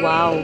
Wow.